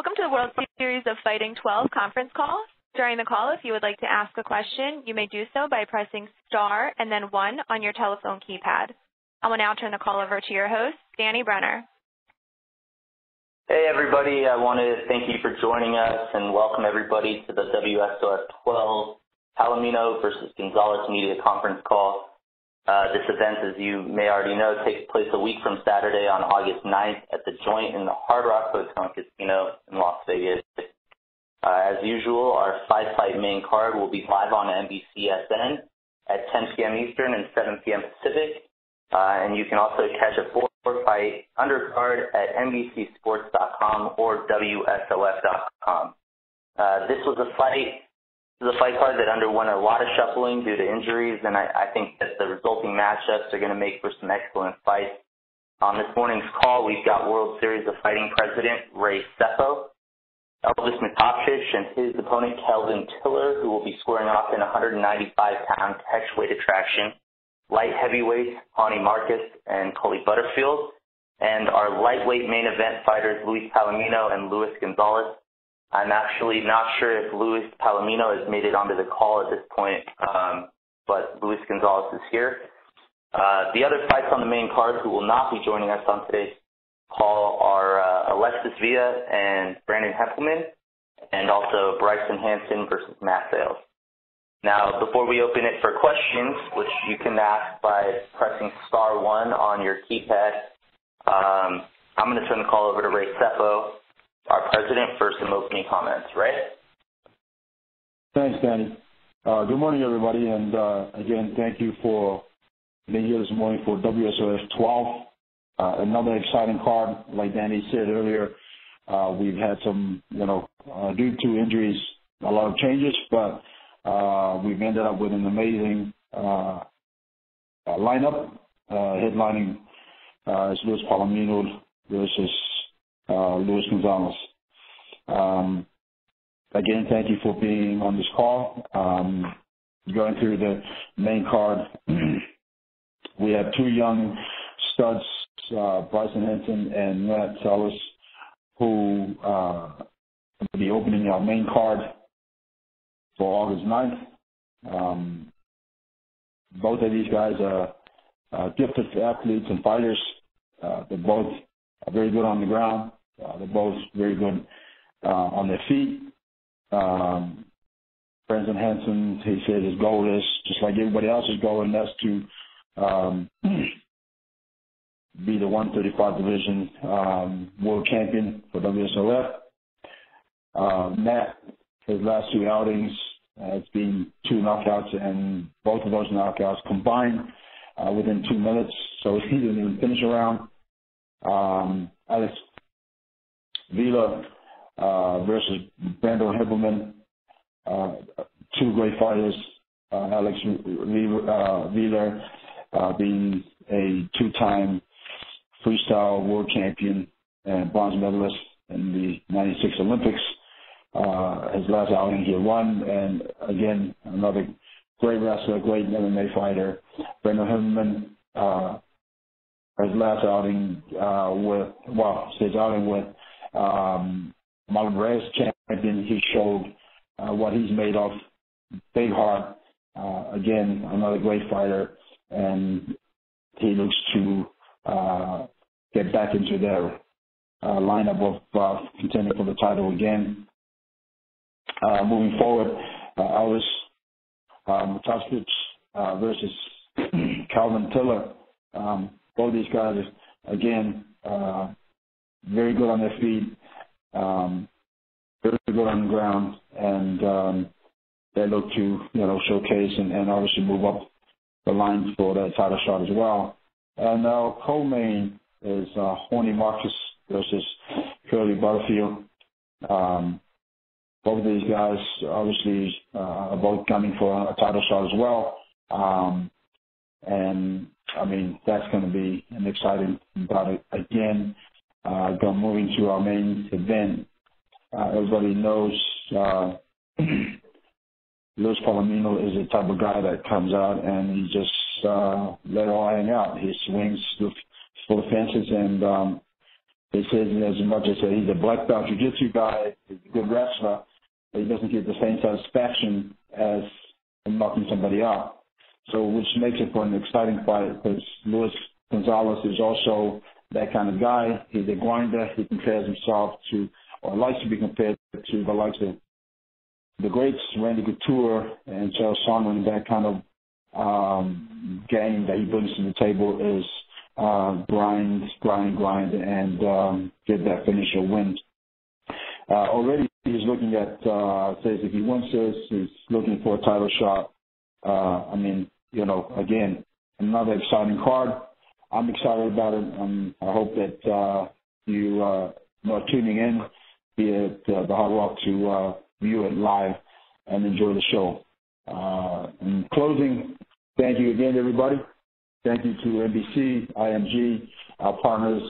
Welcome to the World Series of Fighting 12 conference call. During the call, if you would like to ask a question, you may do so by pressing star and then one on your telephone keypad. I will now turn the call over to your host, Danny Brenner. Hey, everybody. I want to thank you for joining us and welcome everybody to the WSOF 12 Palomino versus Gonzalez Media conference call. Uh, this event, as you may already know, takes place a week from Saturday on August 9th at the Joint in the Hard Rock Hotel and Casino in Las Vegas. Uh, as usual, our five-fight main card will be live on NBCSN at 10 p.m. Eastern and 7 p.m. Pacific. Uh, and you can also catch a four-fight undercard at NBCSports.com or WSOF.com. Uh, this was a fight this is a fight card that underwent a lot of shuffling due to injuries, and I, I think that the resulting matchups are going to make for some excellent fights. On this morning's call, we've got World Series of Fighting President Ray Sefo, Elvis Mutapcic, and his opponent Kelvin Tiller, who will be squaring off in 195-pound catchweight attraction. Light heavyweights Ronny Markes and Coley Butterfield, and our lightweight main event fighters Luis Palomino and Luis Gonzalez. I'm actually not sure if Luis Palomino has made it onto the call at this point, um, but Luis Gonzalez is here. Uh, the other fights on the main card who will not be joining us on today's call are uh, Alexis Vila and Brandon Hempleman, and also Bryson Hanson versus Matt Sales. Now, before we open it for questions, which you can ask by pressing star one on your keypad, um, I'm going to turn the call over to Ray Sefo, our president for some opening comments. Ray? Thanks, Danny. Uh, good morning, everybody, and uh, again, thank you for being here this morning for WSOF 12. Uh, another exciting card, like Danny said earlier. Uh, we've had some, you know, due to injuries, a lot of changes, but uh, we've ended up with an amazing lineup, uh, headlining uh, is Luis Palomino versus uh, Luis Gonzalez. Um, again, thank you for being on this call. Um, going through the main card, we have two young studs, uh, Bryson Henson and Matt Sellers, who uh, will be opening our main card for August 9th. Um, both of these guys are uh, gifted athletes and fighters. Uh, they're both are very good on the ground. Uh, they're both very good uh, on their feet. Um, Brendan Hanson, he said his goal is just like everybody else's goal, and that's to um, be the 135 division um, world champion for WSOF. Uh, Matt, his last two outings, uh, it's been two knockouts, and both of those knockouts combined uh, within two minutes, so he didn't even finish around. Um, Alex Vila uh, versus Brandon Hempleman, uh, two great fighters. Uh, Alex uh, uh, being a two-time freestyle world champion and bronze medalist in the 96 Olympics. Uh, his last outing he won, and again, another great wrestler, great MMA fighter. Brandon Hempleman, uh, his last outing uh, with, well, his outing with um, Marlon Moraes champion, he showed uh, what he's made of. Big heart. Uh, again, another great fighter, and he looks to uh, get back into their uh, lineup of uh, contending for the title again. Uh, moving forward, uh, Elvis um, uh, versus Calvin Tiller. Um, both these guys, again, uh, very good on their feet, um, very good on the ground, and um, they look to you know showcase and, and obviously move up the line for that title shot as well. And now co-main is uh, Ronny Markes versus Coley Butterfield. Um, both of these guys obviously uh, are both gunning for a title shot as well. Um, and I mean, that's going to be an exciting bout again. Uh, go moving to our main event. Uh, everybody knows uh, Luis Palomino is the type of guy that comes out and he just uh, let it all hang out. He swings full of fences, and um, They said as much as he's a black belt jiu-jitsu guy, he's a good wrestler, but he doesn't get the same satisfaction as knocking somebody out. So, which makes it for an exciting fight because Luis Gonzalez is also that kind of guy. He's a grinder. He compares himself to, or likes to be compared to the likes of the greats, Randy Couture and Chael Sonnen. That kind of um, game that he brings to the table is uh, grind, grind, grind, and um, get that finish or win. Uh, already he's looking at, uh, says if he wins this, he's looking for a title shot. Uh, I mean, you know, again, another exciting card. I'm excited about it. Um, I hope that uh, you uh, are tuning in, be it uh, the Hard Rock, to uh, view it live and enjoy the show. Uh, in closing, thank you again, everybody. Thank you to NBC, IMG, our partners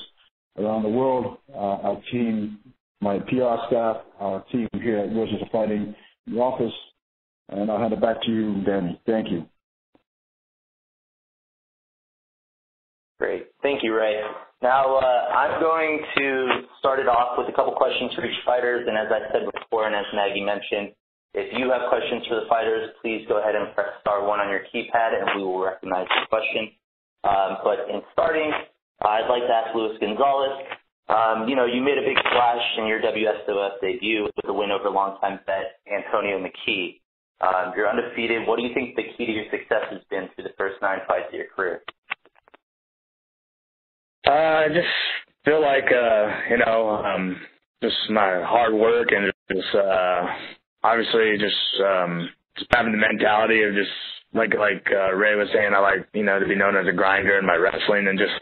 around the world, uh, our team, my PR staff, our team here at World Series of Fighting, the office, and I'll hand it back to you, Danny. Thank you. Great. Thank you, Ray. Now, uh, I'm going to start it off with a couple questions for each fighters, and as I said before, and as Maggie mentioned, if you have questions for the fighters, please go ahead and press star one on your keypad, and we will recognize your question. Um, but in starting, I'd like to ask Luis Gonzalez. Um, you know, you made a big splash in your WSOF debut with a win over longtime vet Antonio McKee. Um, you're undefeated. What do you think the key to your success has been through the first nine fights of your career? Uh, I just feel like, uh, you know, um, just my hard work and just, uh, obviously just, um, just having the mentality of just like like uh, Ray was saying, I like you know to be known as a grinder in my wrestling and just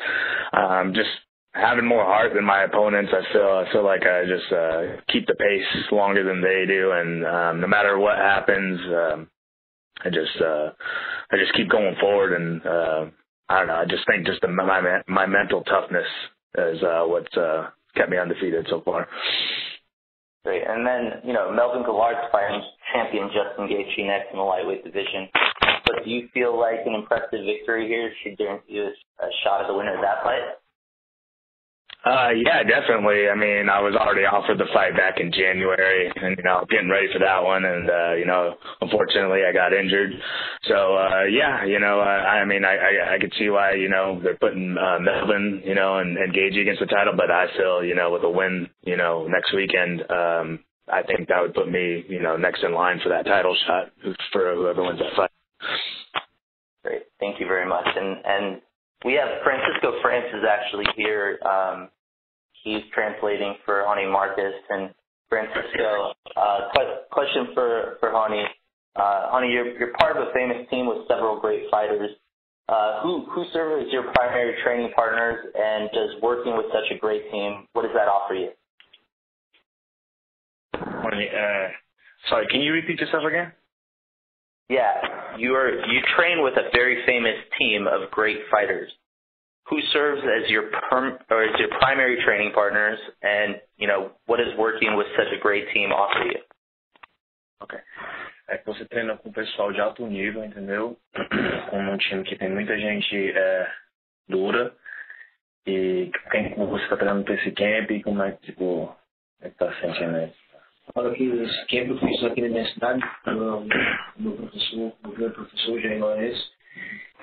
um, just having more heart than my opponents. I feel I feel like I just uh, keep the pace longer than they do, and um, no matter what happens, um, I just uh, I just keep going forward, and uh, I don't know. I just think just the, my my mental toughness is uh, what's uh, kept me undefeated so far. Great. And then, you know, Melvin Guillard's fighting champion Justin Gaethje next in the lightweight division. But do you feel like an impressive victory here should guarantee you a shot at the winner of that fight? Uh, yeah, definitely. I mean, I was already offered the fight back in January, and you know, getting ready for that one, and uh, you know, unfortunately, I got injured. So uh, yeah, you know, uh, I mean, I, I I could see why you know they're putting uh, Melvin, you know, and, and Gaethje against the title, but I feel you know with a win, you know, next weekend, um, I think that would put me, you know, next in line for that title shot for whoever wins that fight. Great. Thank you very much. And and we have Francisco Francis actually here. Um, he's translating for Ronny Markes. And Francisco, uh, question for for Ronny. Uh, Ronny, you're you're part of a famous team with several great fighters. Uh, who who serve as your primary training partners, and does working with such a great team, what does that offer you? Ronny, uh, sorry, can you repeat yourself again? Yeah, you are you train with a very famous team of great fighters. Who serves as your perm, or as your primary training partners, and you know what does working with such a great team offer you? Ok. É que você treina com pessoal de alto nível, entendeu? Com um time que tem muita gente é, dura. E quem você está treinando para esse camp e como é que tipo, é que tá sentindo isso? Fala que camp eu fiz aqui na minha cidade, no meu professor, o meu professor Jair Lourenço.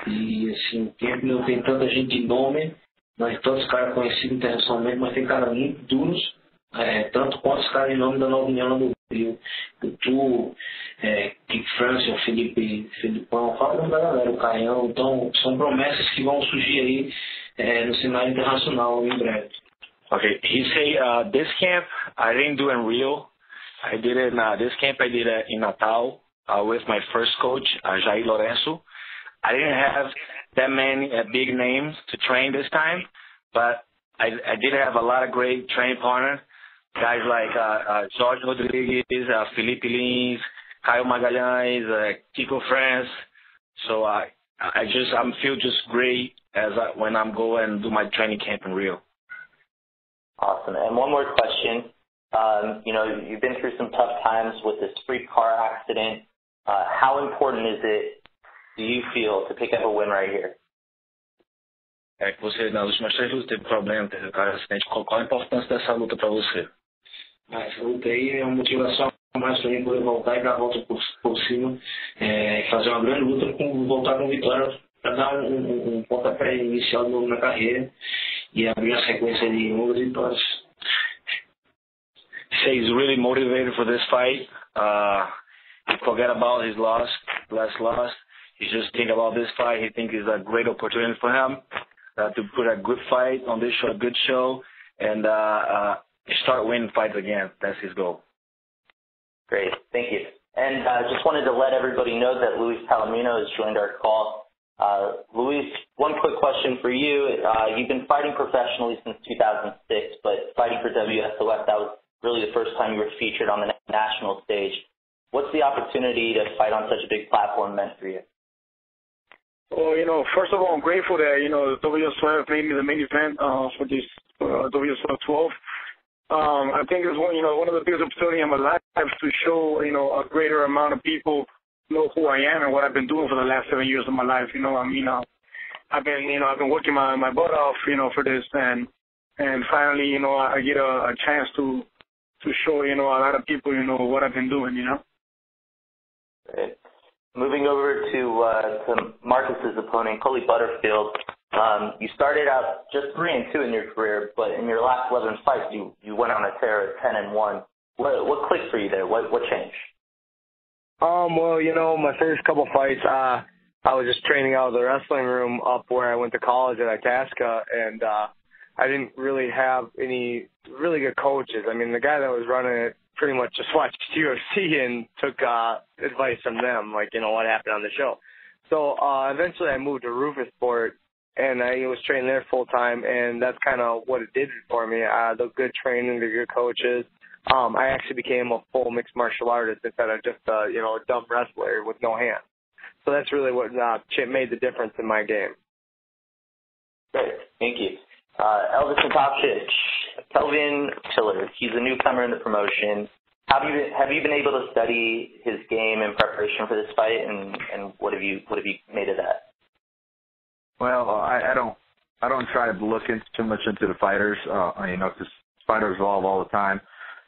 E assim, o camp não tem tanta gente de nome, mas tantos caras conhecidos internacionalmente, mas tem caras muito duros, é, tanto quanto os caras de nome da Nova União do Rio. O Tu, é, Kik Francis, Felipe, Felipão, fala da galera, o Caião. Então, são promessas que vão surgir aí é, no cenário internacional em breve. Okay, he say uh, this camp I do in Rio. I did it in uh, this camp. I did in Natal uh, with my first coach, uh, Jair Lorenzo. I didn't have that many uh, big names to train this time, but I, I did have a lot of great training partners, guys like uh, uh, Jorge Rodriguez, uh, Felipe Lins, Caio Magalhães, uh, Kiko France. So I, I just I'm feel just great as I, when I'm going and do my training camp in Rio. Awesome. And one more question. Um, you know, you've been through some tough times with this freak car accident. Uh, how important is it, do you feel, to pick up a win right here? é que você nas últimas três lutas teve problema, teve cara acidente. Qual, qual a importância dessa luta para você? Ah, essa luta aí é uma motivação mais para mim poder voltar e dar a volta por, por cima, é, fazer uma grande luta com voltar com vitória para dar um, um, um pontapé inicial novo na carreira e abrir a sequência de longas vitórias. Say he's really motivated for this fight. Uh, he forget about his loss, last loss. He just think about this fight. He think it's a great opportunity for him uh, to put a good fight on this show, a good show, and uh, uh, start winning fights again. That's his goal. Great, thank you. And uh, just wanted to let everybody know that Luis Palomino has joined our call. Uh, Luis, one quick question for you. Uh, you've been fighting professionally since 2006, but fighting for WSOF, that was really the first time you were featured on the national stage. What's the opportunity to fight on such a big platform meant for you? Well, you know, first of all, I'm grateful that, you know, WSOF made me the main event uh, for this uh, WSOF 12. Um, I think it's one, you know, one of the biggest opportunities in my life to show, you know, a greater amount of people know who I am and what I've been doing for the last seven years of my life. You know, I mean, uh, I've been, you know, I've been working my my butt off, you know, for this, and and finally, you know, I get a, a chance to to show, you know, a lot of people, you know, what I've been doing. You know. Great. Moving over to uh, to Markes's opponent, Coley Butterfield. Um, you started out just three and two in your career, but in your last 11 fights, you you went on a tear at 10 and one. What what clicked for you there? What what changed? Um, well, you know, my first couple fights, uh, I was just training out of the wrestling room up where I went to college at Itasca, and uh, I didn't really have any really good coaches. I mean, the guy that was running it pretty much just watched UFC and took uh, advice from them, like you know what happened on the show. So uh, eventually, I moved to Roufusport, and I was training there full time, and that's kind of what it did for me. Uh, the good training, the good coaches. Um, I actually became a full mixed martial artist instead of just a you know a dumb wrestler with no hands. So that's really what uh, made the difference in my game. Great, thank you. Uh, Elvis Topchich, Kelvin Tiller. He's a newcomer in the promotion. Have you have you been able to study his game in preparation for this fight, and and what have you what have you made of that? Well, I, I don't I don't try to look in, too much into the fighters, uh, you know, because fighters evolve all the time.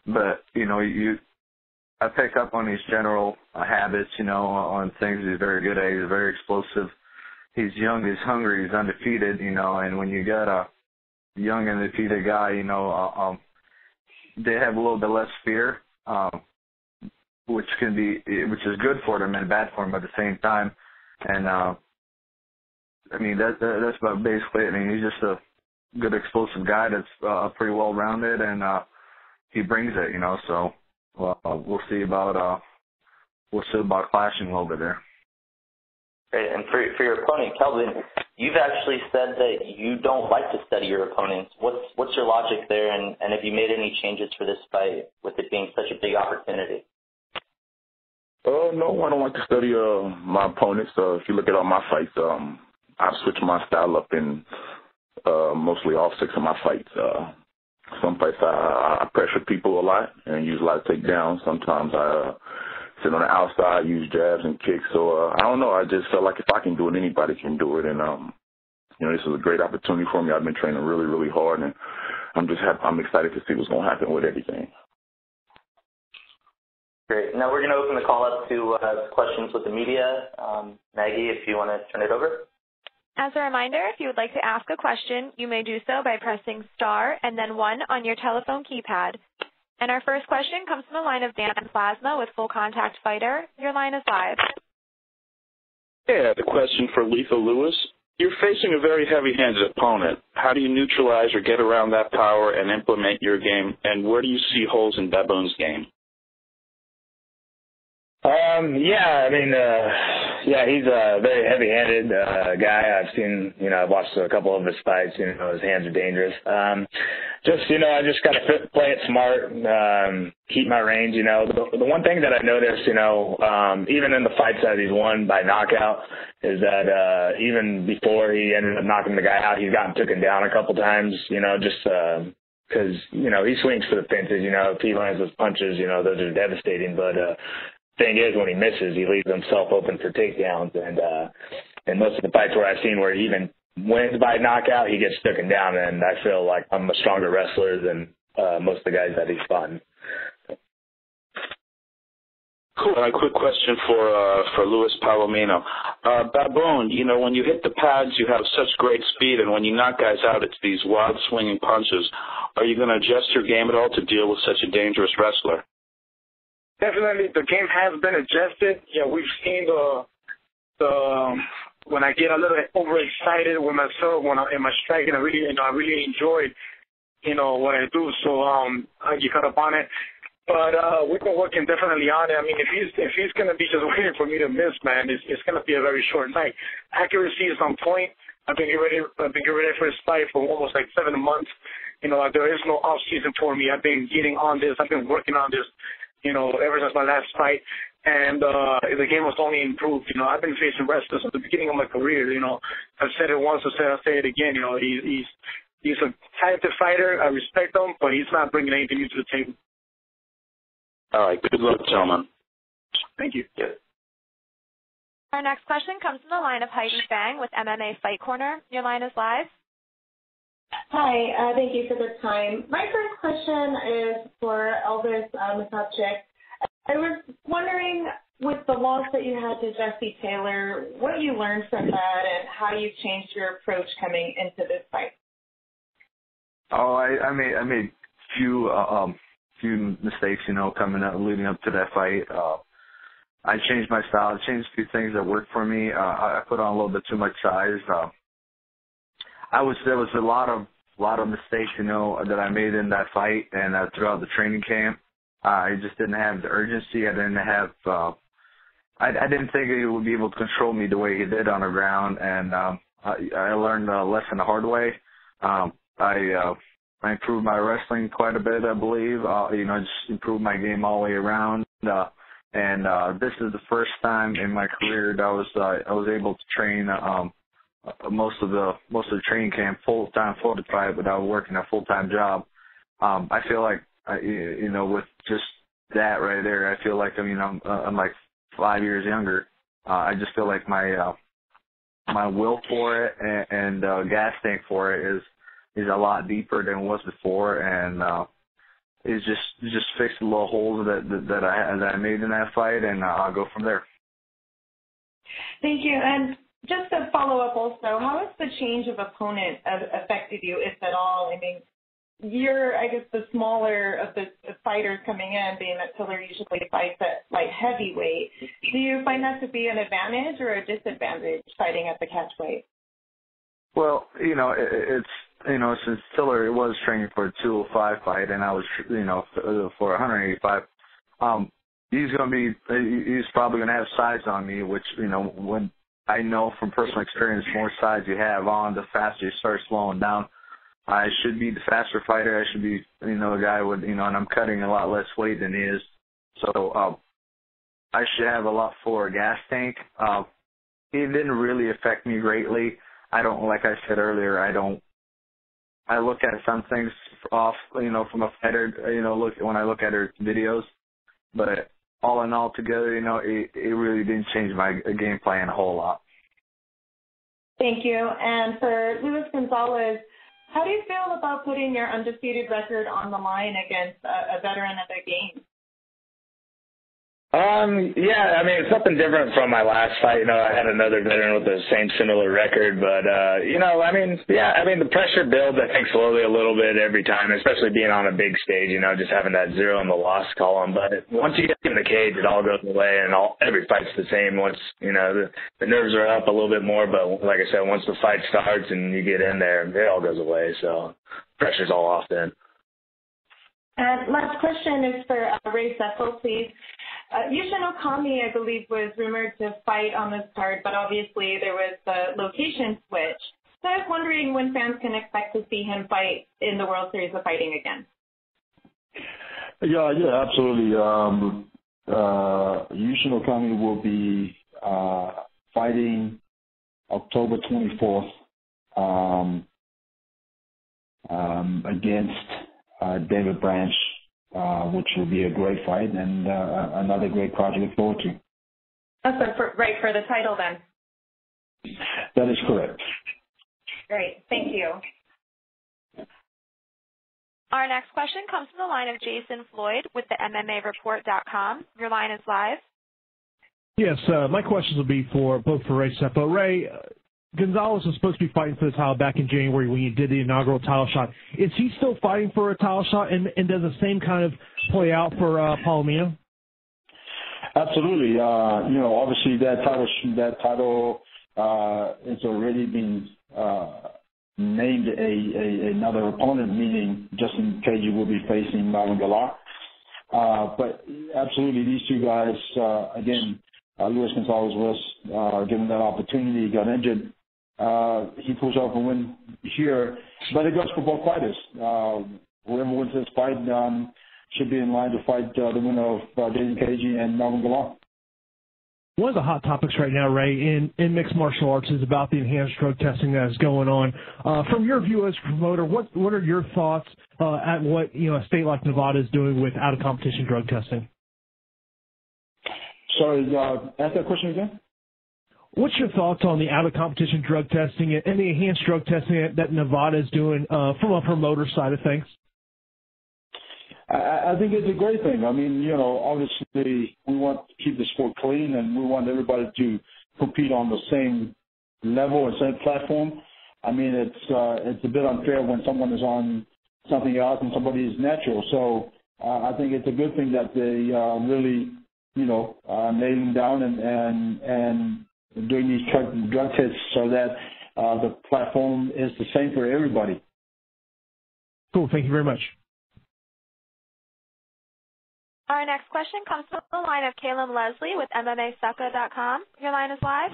But you know, you I pick up on these general uh, habits, you know, on things he's very good at. He's very explosive. He's young, he's hungry, he's undefeated, you know. And when you got a young and undefeated guy, you know, uh, um, they have a little bit less fear, um, which can be, which is good for them and bad for them at the same time. And uh, I mean, that, that that's about basically. I mean, he's just a good explosive guy that's uh, pretty well rounded, and uh, he brings it, you know. So well, uh, we'll see about uh, we'll see about clashing a little bit there. And for for your opponent, Kelvin, you've actually said that you don't like to study your opponents. What's what's your logic there, and and have you made any changes for this fight with it being such a big opportunity? Uh, no, I don't like to study uh my opponents. Uh, if you look at all my fights, um, I've switched my style up in uh mostly all six of my fights. Uh, some fights I, I pressure people a lot and use a lot of takedowns. Sometimes I uh, sit on the outside, use jabs and kicks. So uh, I don't know. I just felt like if I can do it, anybody can do it. And um, you know, this is a great opportunity for me. I've been training really, really hard, and I'm just happy, I'm excited to see what's going to happen with everything. Great. Now we're going to open the call up to uh, questions with the media. Um, Maggie, if you want to turn it over. As a reminder, if you would like to ask a question, you may do so by pressing star and then one on your telephone keypad. And our first question comes from the line of Dan Plasma with Full Contact Fighter. Your line is live. Yeah, the question for Lethal Lewis. You're facing a very heavy-handed opponent. How do you neutralize or get around that power and implement your game? And where do you see holes in Baboon's game? Um, yeah, I mean, uh, yeah, he's a very heavy-handed uh, guy. I've seen, you know, I've watched a couple of his fights. You know, his hands are dangerous. Um, just, you know, I just got to play it smart, um, keep my range. You know, the, the one thing that I noticed, you know, um, even in the fights that he's won by knockout, is that uh, even before he ended up knocking the guy out, he's gotten taken down a couple times. You know, just. Uh, because you know he swings for the fences. You know, if he lands those punches, you know those are devastating. But uh, thing is, when he misses, he leaves himself open for takedowns. And uh, and most of the fights where I've seen where he even wins by knockout, he gets taken down, and I feel like I'm a stronger wrestler than uh, most of the guys that he's fought. Cool. And a quick question for uh, for Luis Palomino. Uh, Baboon, you know, when you hit the pads, you have such great speed, and when you knock guys out, it's these wild swinging punches. Are you going to adjust your game at all to deal with such a dangerous wrestler? Definitely, the game has been adjusted. Yeah, we've seen the the um, when I get a little overexcited with myself when I in my striking, I really you know I really enjoy you know what I do. So um, I get caught up on it. But uh, we've been working definitely on it. I mean, if he's if he's gonna be just waiting for me to miss, man, it's it's gonna be a very short night. Accuracy is on point. I've been getting ready. I've been getting ready for this fight for almost like seven months. You know, there is no off season for me. I've been getting on this. I've been working on this. You know, ever since my last fight, and uh, the game was only improved. You know, I've been facing wrestlers at the beginning of my career. You know, I've said it once. I said I'll say it again. You know, he, he's he's a talented fighter. I respect him, but he's not bringing anything new to the table. All right. Good luck, gentlemen. Thank you. Yeah. Our next question comes from the line of Heidi Fang with MMA Fight Corner. Your line is live. Hi, uh, thank you for the time. My first question is for Elvis uh, I was wondering, with the loss that you had to Jesse Taylor, what you learned from that and how you changed your approach coming into this fight. Oh, I, made I made few uh, um few mistakes, you know, coming up, leading up to that fight. I changed my style. I changed a few things that worked for me. I put on a little bit too much size. I was there was a lot of lot of mistakes, you know, that I made in that fight and uh, throughout the training camp. Uh, I just didn't have the urgency. I didn't have. Uh, I, I didn't think he would be able to control me the way he did on the ground, and um, I, I learned a lesson the hard way. Um, I uh, I improved my wrestling quite a bit, I believe. Uh, you know, just improved my game all the way around. Uh, and uh, this is the first time in my career that I was uh, I was able to train um, uh, most of the most of the training camp full time, full time without working a full time job. Um, I feel like I, you know with just that right there, I feel like I mean I'm uh, I'm like five years younger. Uh, I just feel like my uh, my will for it and, and uh, gas tank for it is is a lot deeper than it was before, and uh, it's just just fixed the little holes that that, that I that I made in that fight, and uh, I'll go from there. Thank you. And just to follow up, also, how has the change of opponent affected you, if at all? I mean, you're, I guess, the smaller of the fighters coming in, being that Tiller usually fights at light heavyweight. Do you find that to be an advantage or a disadvantage fighting at the catch weight? Well, you know, it's you know, since Tiller was training for a 205 fight and I was, you know, for 185, um, he's going to be, he's probably going to have size on me, which, you know, when I know from personal experience, more size you have on, the faster you start slowing down. I should be the faster fighter. I should be, you know, a guy with, you know, and I'm cutting a lot less weight than he is. So, um, I should have a lot fuller gas tank. Uh, it didn't really affect me greatly. I don't, like I said earlier, I don't I look at some things off, you know, from a fighter, you know, look when I look at her videos, but all in all together, you know, it, it really didn't change my game plan a whole lot. Thank you. And for Luis Gonzalez, how do you feel about putting your undefeated record on the line against a, a veteran of the game? Um, yeah, I mean, it's something different from my last fight. You know, I had another veteran with the same similar record, but, uh, you know, I mean, yeah, I mean, the pressure builds, I think, slowly a little bit every time, especially being on a big stage, you know, just having that zero in the loss column. But once you get in the cage, it all goes away and all, every fight's the same. Once, you know, the, the nerves are up a little bit more, but like I said, once the fight starts and you get in there, it all goes away. So pressure's all off then. And last question is for uh, Ray Cecil, please. Uh, Yushin Okami, I believe, was rumored to fight on this card, but obviously there was the location switch. So I was wondering when fans can expect to see him fight in the World Series of Fighting again. Yeah, yeah, absolutely. Um, uh, Yushin Okami will be uh, fighting October 24th um, um, against uh, David Branch which will be a great fight and uh, another great project to look forward to. Oh, so for, right for the title then. That is correct. Great. Thank you. Our next question comes from the line of Jason Floyd with the MMAReport.com. Your line is live. Yes, uh, my questions will be for both for Ray Sefo. Ray, uh, Gonzalez was supposed to be fighting for the title back in January when you did the inaugural title shot. Is he still fighting for a title shot, and, and does the same kind of play out for uh, Palomino? Absolutely. Uh, you know, obviously that title that title uh, is already been uh, named a, a another opponent, meaning Justin Gaethje will be facing Marvin Guillard. Uh, but absolutely, these two guys uh, again. Uh, Luis Gonzalez was uh, given that opportunity, got injured. Uh, he pulls off a win here, but it goes for both fighters. Uh, whoever wins this fight um, should be in line to fight uh, the winner of uh, Jason Gaethje and Marvin Guillard. One of the hot topics right now, Ray, in, in mixed martial arts is about the enhanced drug testing that is going on. Uh, from your view as a promoter, what what are your thoughts uh, at what you know a state like Nevada is doing with out of competition drug testing? Sorry, uh, ask that question again. What's your thoughts on the out of competition drug testing and the enhanced drug testing that Nevada is doing uh, from a promoter side of things? I, think it's a great thing. I mean, you know, obviously we want to keep the sport clean and we want everybody to compete on the same level and same platform. I mean, it's uh, it's a bit unfair when someone is on something else and somebody is natural. So uh, I think it's a good thing that they uh, really, you know, uh, nailing down and and and doing these drug, drug tests so that uh, the platform is the same for everybody. Cool. Thank you very much. Our next question comes from the line of Caleb Leslie with MMASucka.com. Your line is live.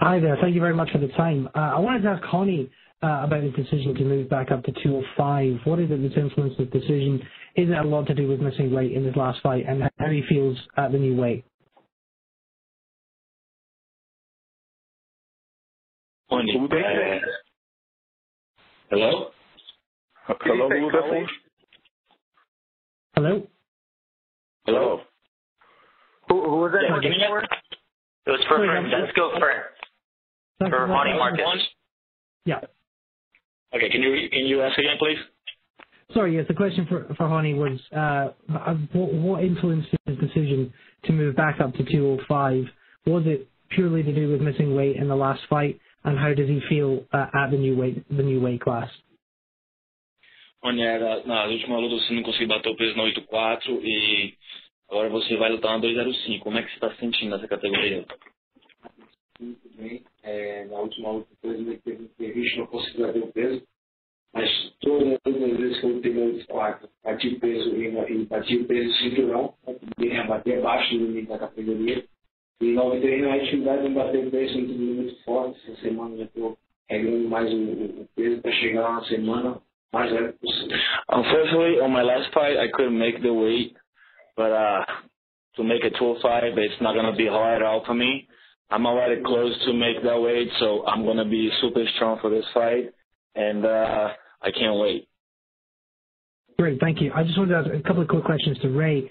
Hi there. Thank you very much for the time. Uh, I wanted to ask Connie uh, about his decision to move back up to 205. What is it that's influenced his decision? Is it a lot to do with missing weight in his last fight and how he feels at the new weight? Connie, uh, hello? Hello, who was that for? Hello? Hello. Who, who was that? Yeah, give me. It was for Frank. Let's for for Ronny Markes. Yeah. Okay, can you can you ask again, please? Sorry, yes, the question for, for Ronny was uh, what, what influenced his decision to move back up to 205? Was it purely to do with missing weight in the last fight, and how does he feel uh, at the new weight the new weight class? Na última luta você não conseguiu bater o peso na 8.4 e agora você vai lutar na 2.05. Como é que você está se sentindo nessa categoria? Muito bem. É, na última luta, infelizmente, teve um imprevisto, não consegui bater o peso. Mas todas as vezes que eu lutei no 8.4, bati o peso e, e bati o peso cinturão, também bater abaixo do limite da categoria. E não entrei na atividade de bater o peso muito, muito forte. Essa semana já estou regrando mais o, o peso para chegar lá na semana Unfortunately, on my last fight, I couldn't make the weight, but uh, to make it 205, it's not going to be hard at all for me. I'm already close to make that weight, so I'm going to be super strong for this fight, and uh, I can't wait. Great, thank you. I just wanted to ask a couple of quick questions to Ray.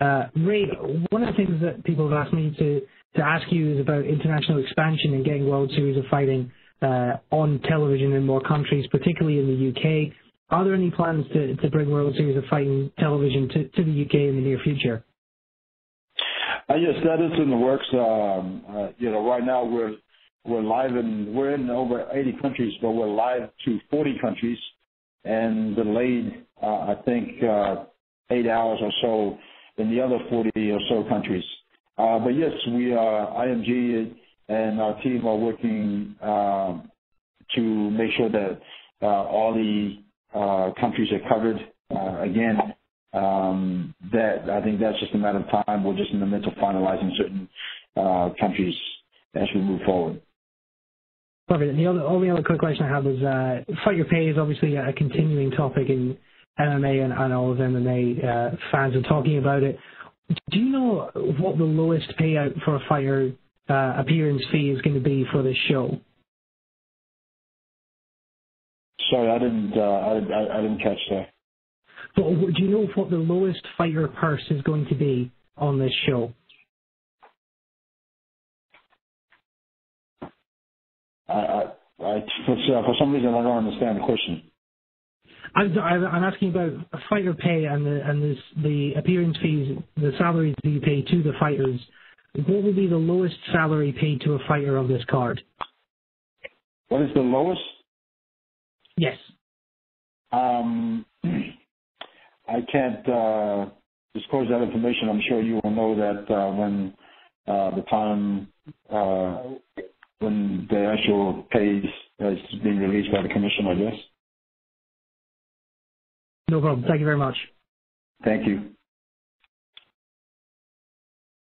Uh, Ray, one of the things that people have asked me to, to ask you is about international expansion and getting World Series of Fighting uh, on television in more countries, particularly in the UK. Are there any plans to, to bring World Series of Fighting television to, to the UK in the near future? Uh, yes, that is in the works. Um, uh, you know, right now we're we're live in we're in over 80 countries, but we're live to 40 countries, and delayed uh, I think uh, eight hours or so in the other 40 or so countries. Uh, but yes, we are IMG and our team are working um, to make sure that uh, all the uh, countries are covered. Again, um, that I think that's just a matter of time. We're just in the midst of finalizing certain countries as we move forward. Perfect. The only other quick question I have is, fight your pay is obviously a continuing topic in MMA and, and all of MMA uh, fans are talking about it. Do you know what the lowest payout for a fighter uh, appearance fee is going to be for this show? Sorry, I didn't. Uh, I, I didn't catch that. But do you know what the lowest fighter purse is going to be on this show? I, I, I, for, for some reason, I don't understand the question. I'm, I'm asking about fighter pay and the and this, the appearance fees, the salaries that you pay to the fighters. What would be the lowest salary paid to a fighter on this card? What is the lowest? Yes. Um, I can't uh, disclose that information. I'm sure you will know that uh, when uh, the time uh, when the actual pay is being released by the commission, I guess. No problem. Thank you very much. Thank you.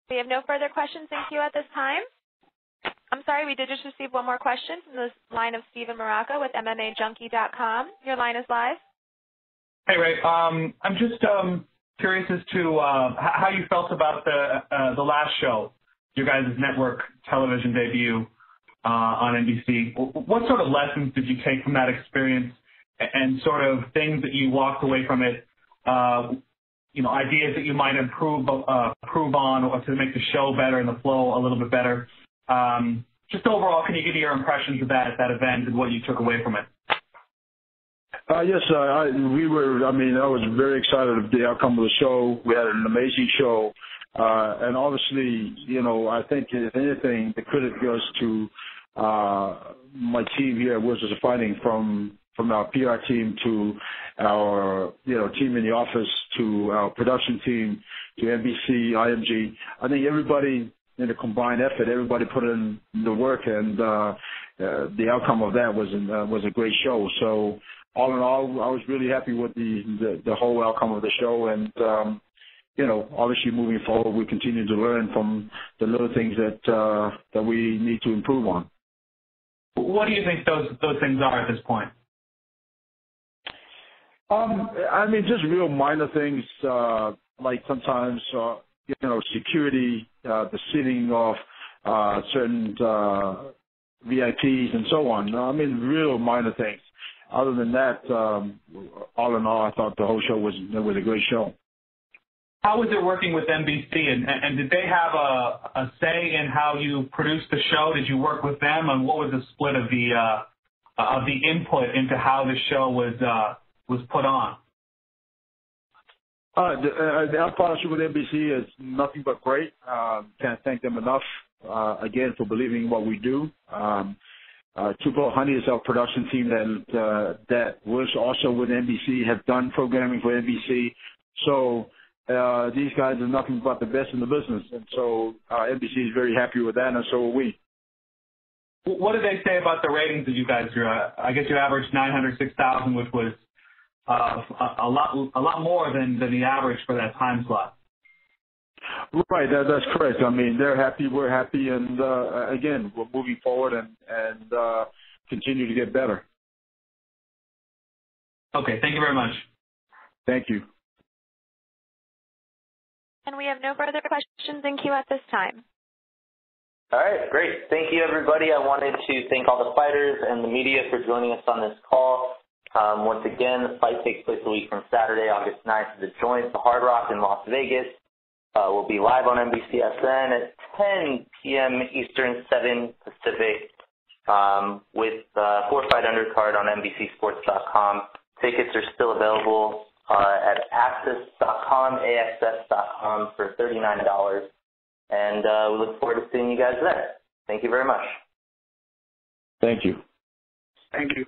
We have no further questions in queue at this time. I'm sorry, we did just receive one more question from the line of Steven Marrocco with MMAJunkie.com. Your line is live. Hey, Ray. Um, I'm just um, curious as to uh, how you felt about the uh, the last show, your guys' network television debut uh, on NBC. What sort of lessons did you take from that experience, and sort of things that you walked away from it? Uh, you know, ideas that you might improve uh, improve on, or to make the show better and the flow a little bit better. Um, just overall, can you give me your impressions of that that event and what you took away from it? Uh, yes, uh, I, we were. I mean, I was very excited of the outcome of the show. We had an amazing show, uh, and obviously, you know, I think if anything, the credit goes to uh, my team here at World Series of Fighting, from from our PR team to our you know team in the office to our production team to NBC, IMG. I think everybody in a combined effort, everybody put in the work, and uh, uh, the outcome of that was uh, was a great show. So all in all, I was really happy with the the, the whole outcome of the show, and um, you know, obviously moving forward, we continue to learn from the little things that uh, that we need to improve on. What do you think those those things are at this point? Um, I mean, just real minor things, uh, like sometimes, uh, you know, security, uh, the sitting of uh, certain uh, VIPs and so on. I mean, real minor things other than that, um, all in all, I thought the whole show was was a great show. How was it working with NBC, and, and did they have a, a say in how you produced the show? Did you work with them, and what was the split of the uh, of the input into how the show was uh, was put on? Uh, the, uh, our partnership with NBC is nothing but great. Uh, can't thank them enough uh, again for believing in what we do. Um, uh, Tupelo Honey is our production team that uh, that was also with NBC, have done programming for NBC. So uh, these guys are nothing but the best in the business, and so uh, NBC is very happy with that, and so are we. What did they say about the ratings that you guys drew? I guess you averaged 906,000, which was uh, a, a lot a lot more than, than the average for that time slot. Right, that, that's correct. I mean, they're happy, we're happy, and uh, again, we're moving forward and and uh, continue to get better. Okay, thank you very much. Thank you. And we have no further questions in queue at this time. All right, great. Thank you, everybody. I wanted to thank all the fighters and the media for joining us on this call. Um, once again, the fight takes place a week from Saturday, August 9th at the Joint, the Hard Rock in Las Vegas. Uh, we'll be live on NBCSN at 10 p.m. Eastern, 7 Pacific, um, with uh, four fight undercard on NBCSports.com. Tickets are still available uh, at access.com, AXS.com for $39. And uh, we look forward to seeing you guys there. Thank you very much. Thank you. Thank you.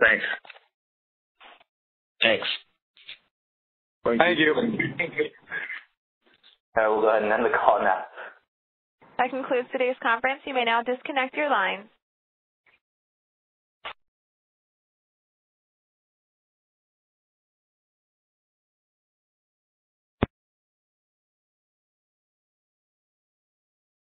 Thanks. Thanks. Thank you. Thank you. All right, we'll go ahead and end the call now. That concludes today's conference. You may now disconnect your lines.